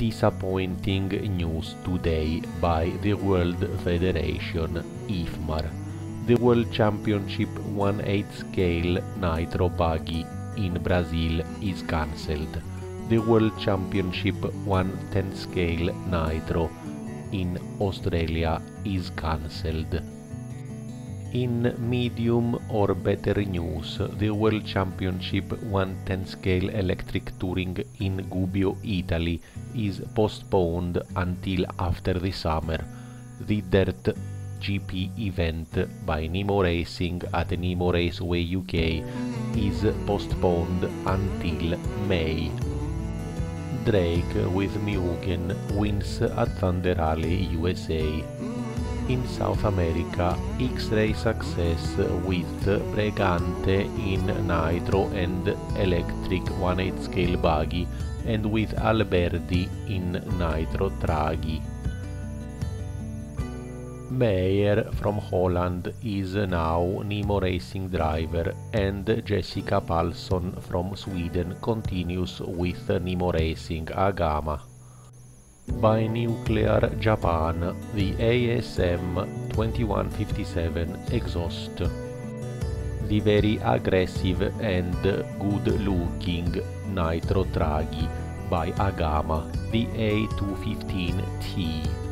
disappointing news today by the World Federation IFMAR. The World Championship 1/8 scale Nitro Buggy in Brazil is cancelled. The World Championship 1/10 scale Nitro in Australia is cancelled. In medium or better news, the World Championship 110 scale electric touring in Gubbio, Italy is postponed until after the summer. The Dirt GP event by Nemo Racing at Nemo Raceway UK is postponed until May. Drake with Mugen wins at Thunder Alley USA in South America X-Ray success with Bregante in Nitro and Electric 1/8 scale buggy and with Alberdi in Nitro Traggy. Meyer from Holland is now Nemo Racing driver and Jessica Palsson from Sweden continues with Nemo Racing Agama by Nuclear Japan, the ASM 2157 exhaust. The very aggressive and good-looking Nitro Traggy by Agama, the A215T.